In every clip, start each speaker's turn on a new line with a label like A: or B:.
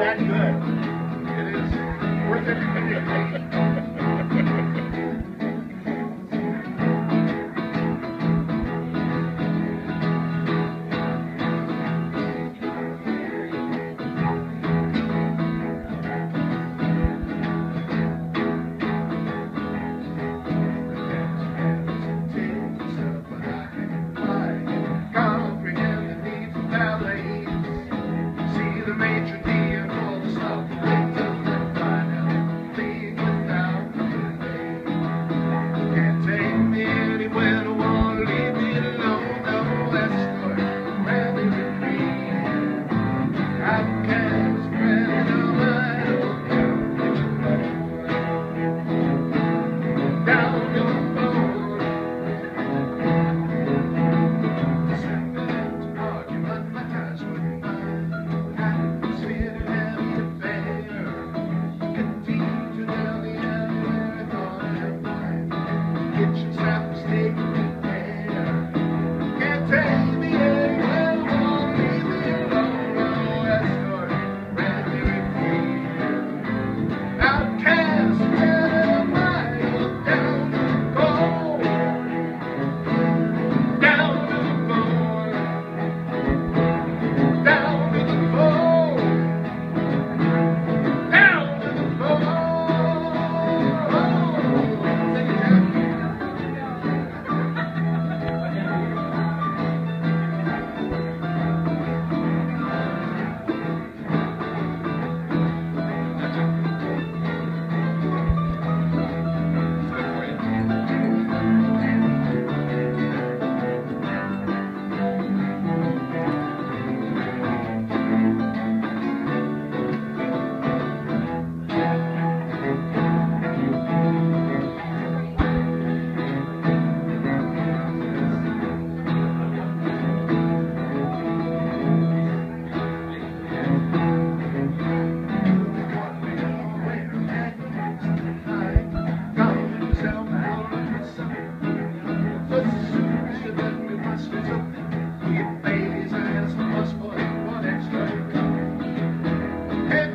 A: that good. It is worth every penny of it.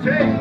A: take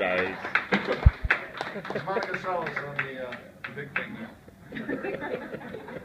B: apologize.
A: Monica Sales on the, uh, big thing there.